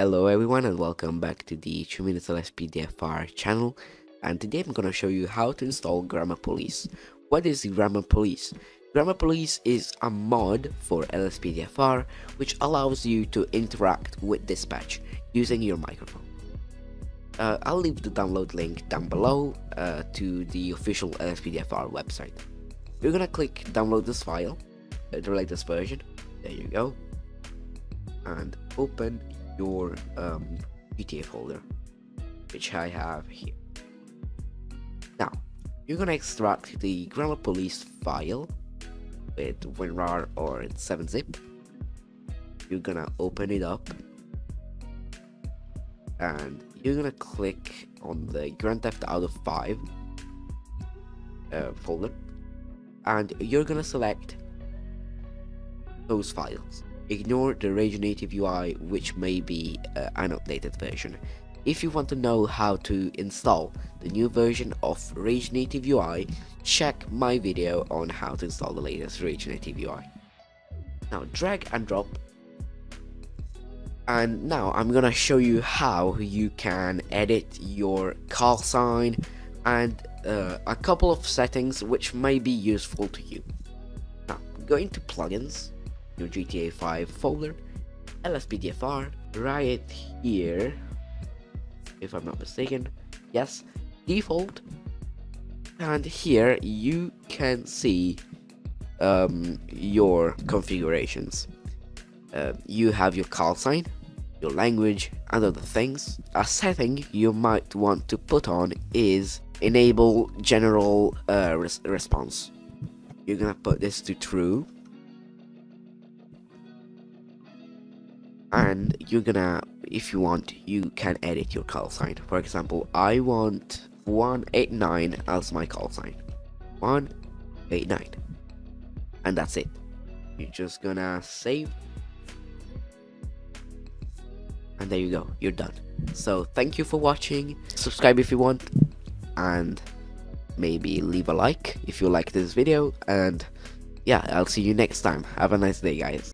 Hello everyone and welcome back to the 2 minutes LSPDFR channel and today I'm gonna show you how to install Grammar Police. What is Grammar Police? Grammar Police is a mod for LSPDFR which allows you to interact with dispatch using your microphone. Uh, I'll leave the download link down below uh, to the official LSPDFR website. You're gonna click download this file, uh, the latest version, there you go, and open your um, folder, which I have here. Now, you're gonna extract the Grammar Police file with WinRAR or 7-zip. You're gonna open it up and you're gonna click on the Grand Theft Auto 5 uh, folder and you're gonna select those files ignore the Rage Native UI which may be uh, an updated version. If you want to know how to install the new version of Rage Native UI, check my video on how to install the latest Rage Native UI. Now drag and drop and now I'm gonna show you how you can edit your call sign and uh, a couple of settings which may be useful to you. Now go into plugins your GTA 5 folder, LSPDFR, right here, if I'm not mistaken, yes, default, and here you can see um, your configurations. Uh, you have your call sign, your language, and other things. A setting you might want to put on is enable general uh, res response. You're gonna put this to true and you're gonna if you want you can edit your call sign. For example i want 189 as my call sign. 189 and that's it. You're just gonna save. And there you go. You're done. So thank you for watching. Subscribe if you want. And maybe leave a like if you like this video. And yeah i'll see you next time. Have a nice day guys